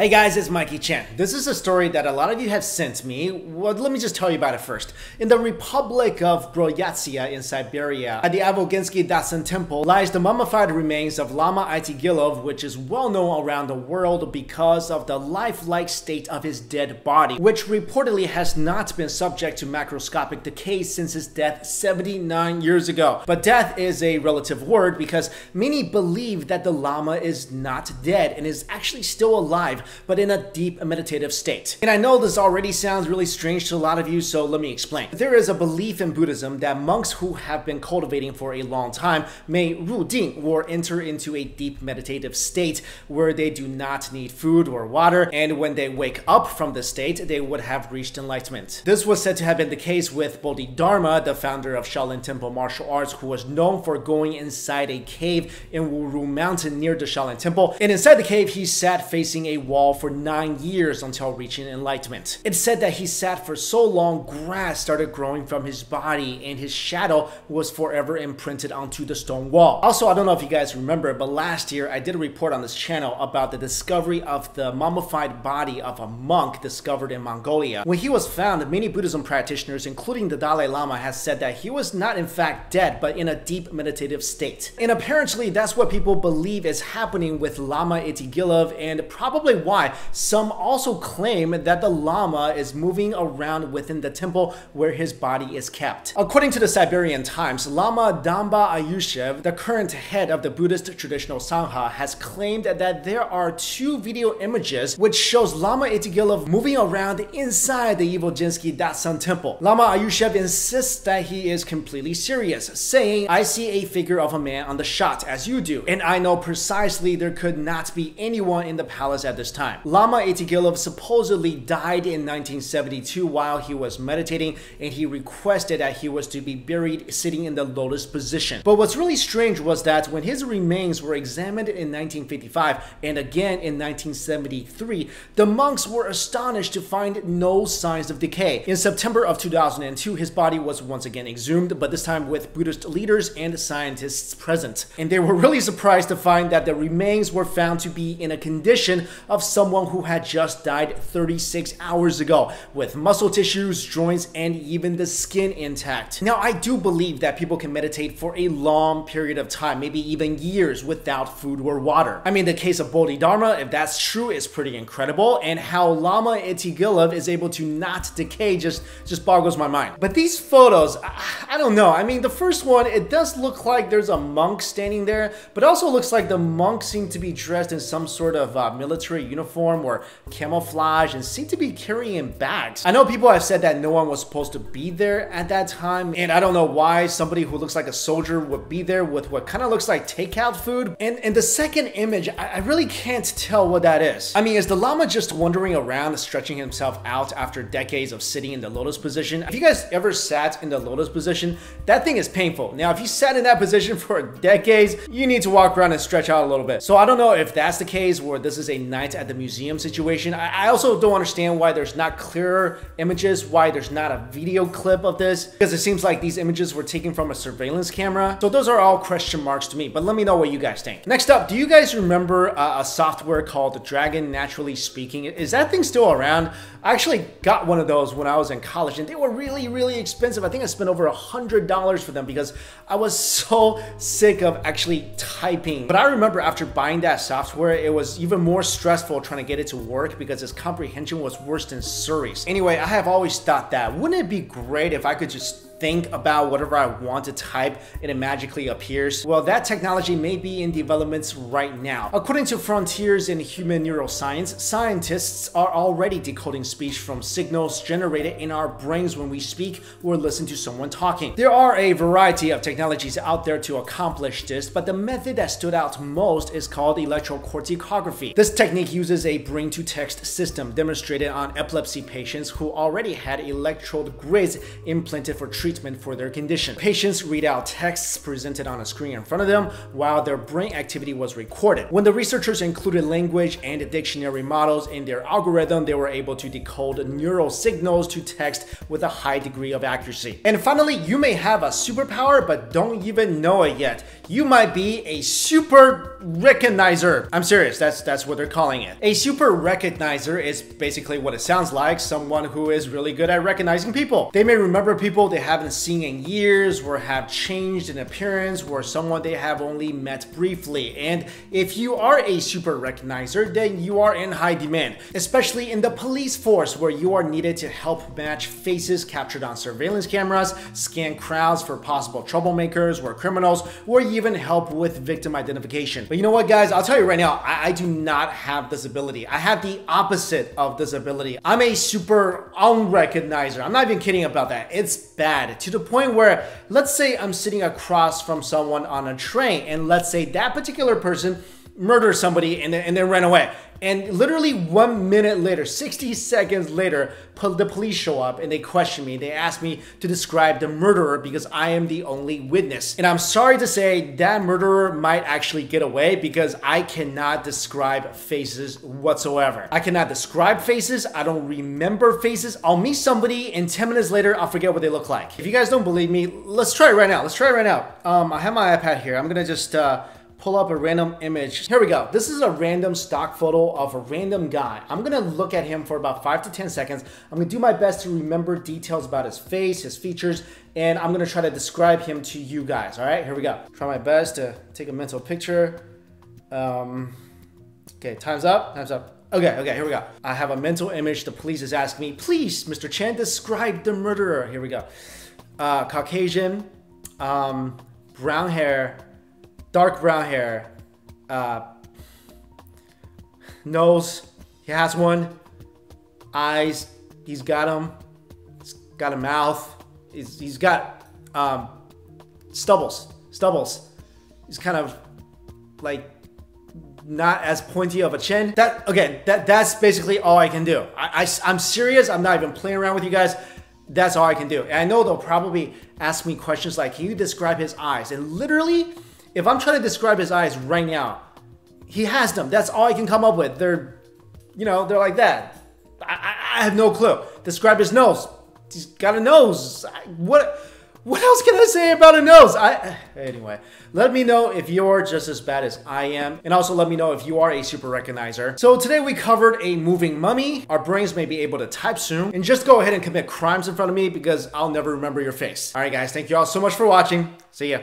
Hey guys, it's Mikey Chen. This is a story that a lot of you have sent me. Well, let me just tell you about it first. In the Republic of Buryatia in Siberia, at the Ivolginsky Datsan Temple, lies the mummified remains of Lama Itigilov, which is well known around the world because of the lifelike state of his dead body, which reportedly has not been subject to macroscopic decay since his death 79 years ago. But death is a relative word because many believe that the Lama is not dead and is actually still alive but in a deep meditative state. And I know this already sounds really strange to a lot of you, so let me explain. There is a belief in Buddhism that monks who have been cultivating for a long time may ru ding or enter into a deep meditative state where they do not need food or water, and when they wake up from this state, they would have reached enlightenment. This was said to have been the case with Bodhidharma, the founder of Shaolin Temple martial arts, who was known for going inside a cave in Wuru Mountain near the Shaolin Temple. And inside the cave, he sat facing a wall wall for nine years until reaching enlightenment. It's said that he sat for so long, grass started growing from his body and his shadow was forever imprinted onto the stone wall. Also, I don't know if you guys remember, but last year I did a report on this channel about the discovery of the mummified body of a monk discovered in Mongolia. When he was found, many Buddhism practitioners, including the Dalai Lama, has said that he was not in fact dead, but in a deep meditative state. And apparently that's what people believe is happening with Lama Itigilov and probably why some also claim that the Lama is moving around within the temple where his body is kept. According to the Siberian Times, Lama Damba Ayushev, the current head of the Buddhist traditional Sangha, has claimed that there are two video images which shows Lama Itigilov moving around inside the Ivolginsky Datsan temple. Lama Ayushev insists that he is completely serious, saying, I see a figure of a man on the shot as you do, and I know precisely there could not be anyone in the palace at this time time. Lama Itigilov supposedly died in 1972 while he was meditating and he requested that he was to be buried sitting in the lotus position. But what's really strange was that when his remains were examined in 1955 and again in 1973, the monks were astonished to find no signs of decay. In September of 2002, his body was once again exhumed, but this time with Buddhist leaders and scientists present. And they were really surprised to find that the remains were found to be in a condition of someone who had just died 36 hours ago with muscle tissues, joints, and even the skin intact. Now, I do believe that people can meditate for a long period of time, maybe even years without food or water. I mean, the case of Bodhidharma, if that's true, is pretty incredible, and how Lama Itigilov is able to not decay just, just boggles my mind. But these photos, I, I don't know. I mean, the first one, it does look like there's a monk standing there, but also looks like the monk seemed to be dressed in some sort of uh, military uniform or camouflage and seem to be carrying bags. I know people have said that no one was supposed to be there at that time, and I don't know why somebody who looks like a soldier would be there with what kind of looks like takeout food. And, and the second image, I, I really can't tell what that is. I mean, is the lama just wandering around, stretching himself out after decades of sitting in the lotus position? If you guys ever sat in the lotus position, that thing is painful. Now, if you sat in that position for decades, you need to walk around and stretch out a little bit. So I don't know if that's the case where this is a night at the museum situation. I, I also don't understand why there's not clearer images, why there's not a video clip of this, because it seems like these images were taken from a surveillance camera. So those are all question marks to me, but let me know what you guys think. Next up, do you guys remember uh, a software called Dragon Naturally Speaking? Is that thing still around? I actually got one of those when I was in college and they were really, really expensive. I think I spent over a $100 for them because I was so sick of actually typing. But I remember after buying that software, it was even more stressful trying to get it to work because his comprehension was worse than Siri's. Anyway, I have always thought that wouldn't it be great if I could just think about whatever I want to type and it magically appears? Well, that technology may be in developments right now. According to Frontiers in Human Neuroscience, scientists are already decoding speech from signals generated in our brains when we speak or listen to someone talking. There are a variety of technologies out there to accomplish this, but the method that stood out most is called electrocorticography. This technique uses a brain-to-text system demonstrated on epilepsy patients who already had electrode grids implanted for treatment treatment for their condition. Patients read out texts presented on a screen in front of them while their brain activity was recorded. When the researchers included language and dictionary models in their algorithm, they were able to decode neural signals to text with a high degree of accuracy. And finally, you may have a superpower but don't even know it yet. You might be a super recognizer. I'm serious, that's that's what they're calling it. A super recognizer is basically what it sounds like, someone who is really good at recognizing people. They may remember people they haven't seen in years or have changed in appearance or someone they have only met briefly. And if you are a super recognizer, then you are in high demand, especially in the police force where you are needed to help match faces captured on surveillance cameras, scan crowds for possible troublemakers or criminals, or even help with victim identification. But you know what, guys? I'll tell you right now, I, I do not have this ability. I have the opposite of this ability. I'm a super unrecognizer. I'm not even kidding about that. It's bad to the point where, let's say I'm sitting across from someone on a train, and let's say that particular person murdered somebody and then, and then ran away. And literally one minute later, 60 seconds later, the police show up and they question me. They ask me to describe the murderer because I am the only witness. And I'm sorry to say that murderer might actually get away because I cannot describe faces whatsoever. I cannot describe faces. I don't remember faces. I'll meet somebody and 10 minutes later, I'll forget what they look like. If you guys don't believe me, let's try it right now. Let's try it right now. Um, I have my iPad here. I'm gonna just, uh, pull up a random image. Here we go. This is a random stock photo of a random guy. I'm gonna look at him for about five to 10 seconds. I'm gonna do my best to remember details about his face, his features, and I'm gonna try to describe him to you guys, all right? Here we go. Try my best to take a mental picture. Um, okay, time's up, time's up. Okay, okay, here we go. I have a mental image. The police is asking me, please, Mr. Chen, describe the murderer. Here we go. Uh, Caucasian, um, brown hair, dark brown hair, uh, nose, he has one, eyes, he's got them, he's got a mouth, he's, he's got um, stubbles, stubbles. He's kind of like not as pointy of a chin. That again, that that's basically all I can do. I, I I'm serious. I'm not even playing around with you guys. That's all I can do. And I know they'll probably ask me questions like, "Can you describe his eyes?" And literally, if I'm trying to describe his eyes right now, he has them. That's all I can come up with. They're, you know, they're like that. I, I have no clue. Describe his nose. He's got a nose. What? What else can I say about a nose? I anyway. Let me know if you're just as bad as I am, and also let me know if you are a super recognizer. So today we covered a moving mummy. Our brains may be able to type soon, and just go ahead and commit crimes in front of me because I'll never remember your face. All right, guys. Thank you all so much for watching. See ya.